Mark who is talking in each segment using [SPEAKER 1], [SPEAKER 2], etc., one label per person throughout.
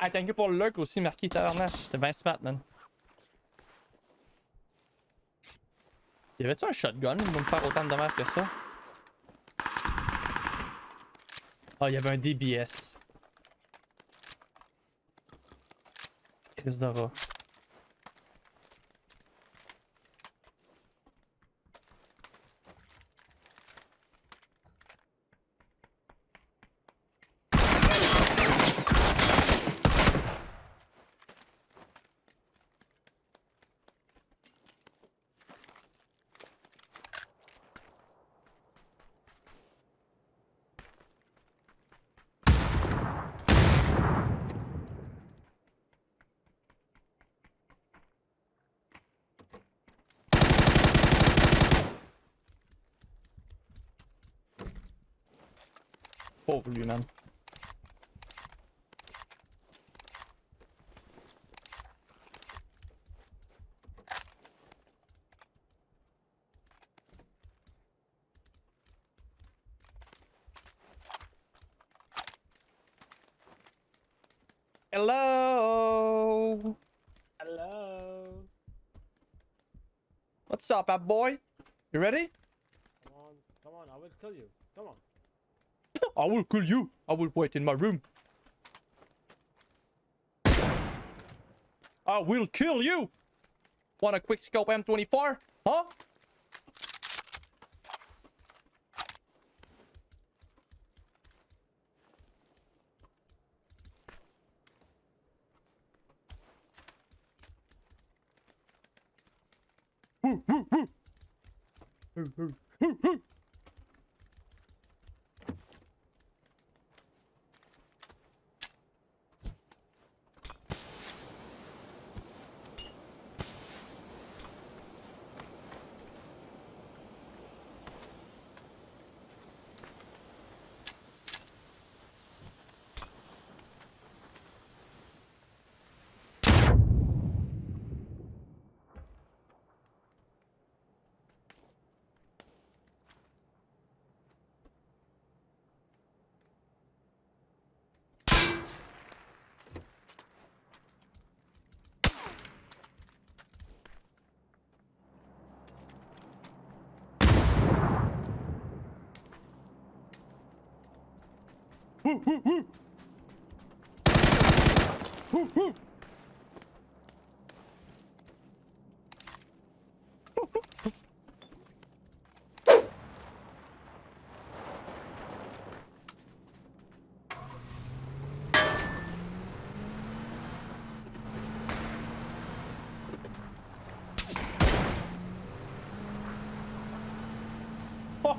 [SPEAKER 1] Ah, thank you pour le lurk aussi, Marquis Tavernache. C'était bien smart, man. Y avait-tu un shotgun pour me faire autant de dommages que ça? Ah, il y avait un DBS. Chris de rat. Pauvre lui, man. Hello.
[SPEAKER 2] Hello.
[SPEAKER 1] What's up, bad boy? You ready?
[SPEAKER 2] Come on, come on, I will kill you. Come on.
[SPEAKER 1] I will kill you. I will wait in my room. I will kill you. Want a quick scope M24? Huh? Woo, woo, woo. Woo, woo, woo, woo. Ha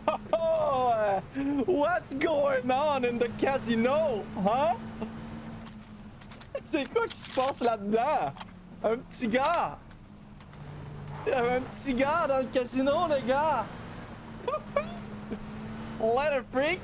[SPEAKER 1] ha ha! What's going on in the casino? Huh? C'est quoi qui se passe là-dedans? Un petit gars! Il y avait un petit gars dans le casino, les gars! Let a freak!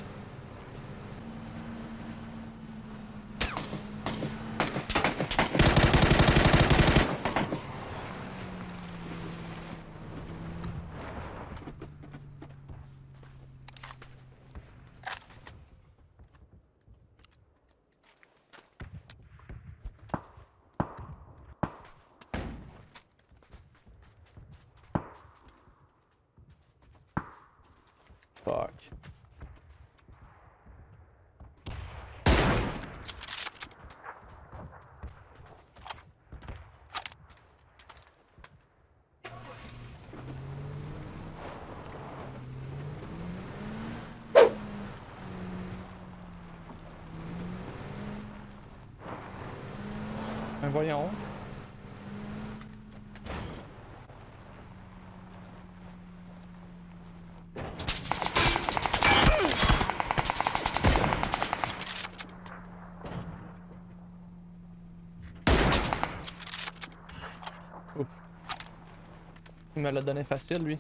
[SPEAKER 1] Fuck. voyant. Me l'a donné facile, lui.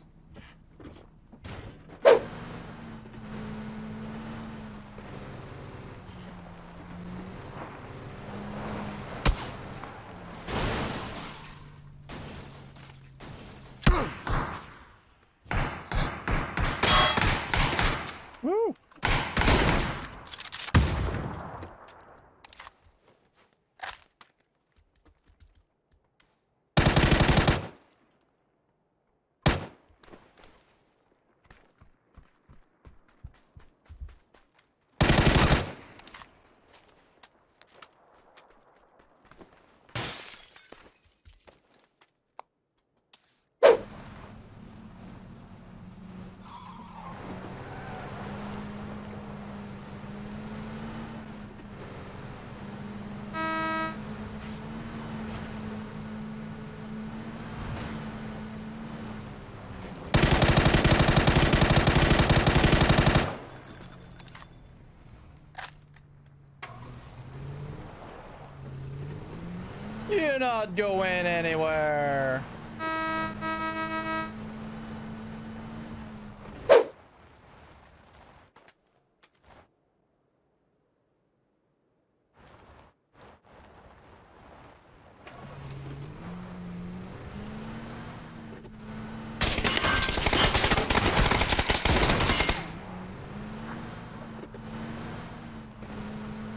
[SPEAKER 1] not going anywhere.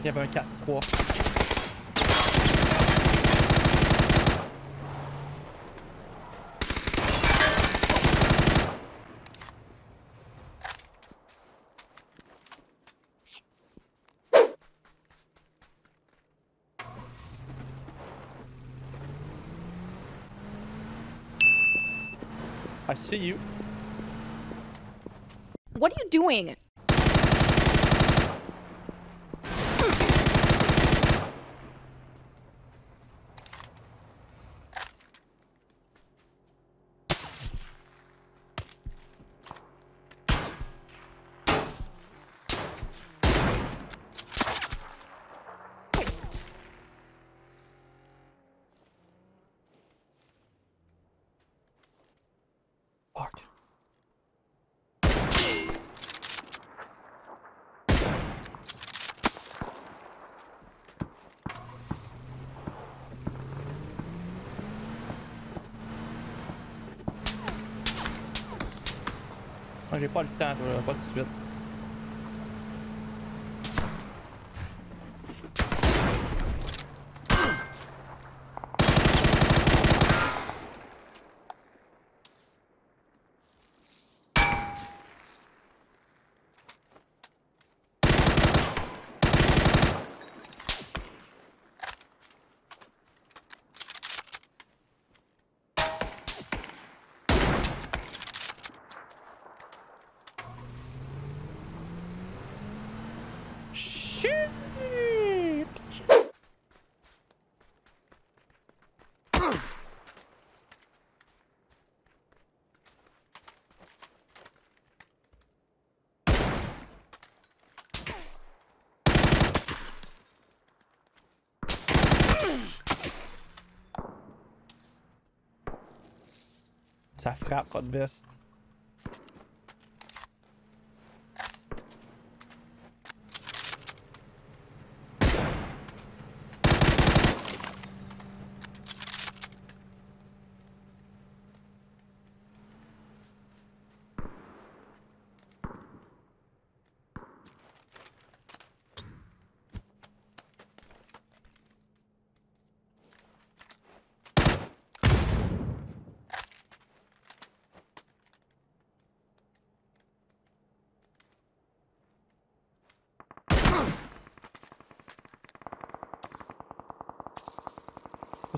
[SPEAKER 1] Jävlar med kast 2. I see you.
[SPEAKER 3] What are you doing?
[SPEAKER 1] J'ai pas le temps, toi, pas tout de suite. Ça frappe, pas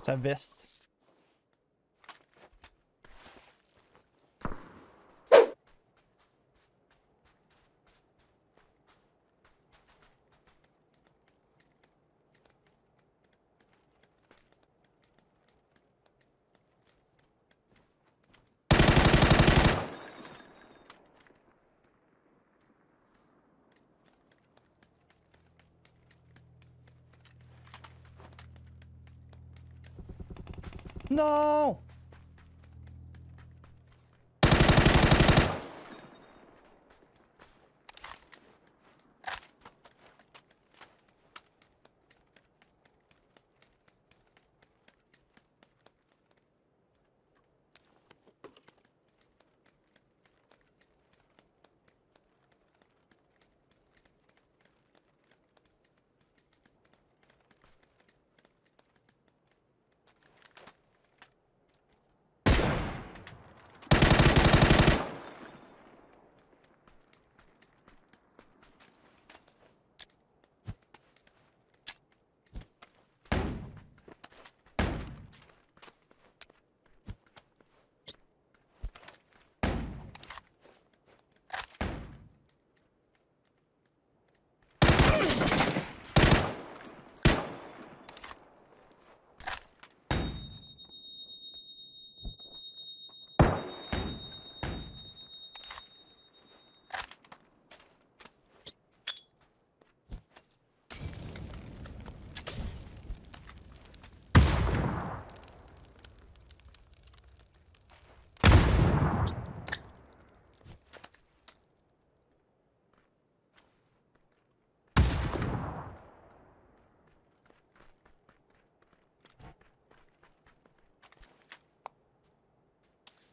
[SPEAKER 1] de veste. Pour sa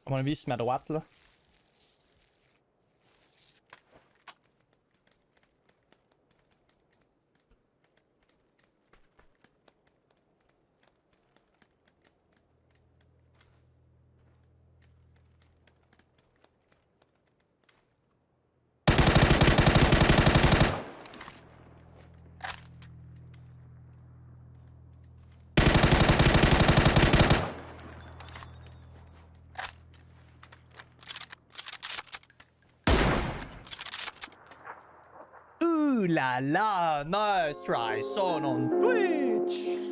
[SPEAKER 1] à mon avis, sur ma droite, là. Ooh la la, nice try, son on Twitch.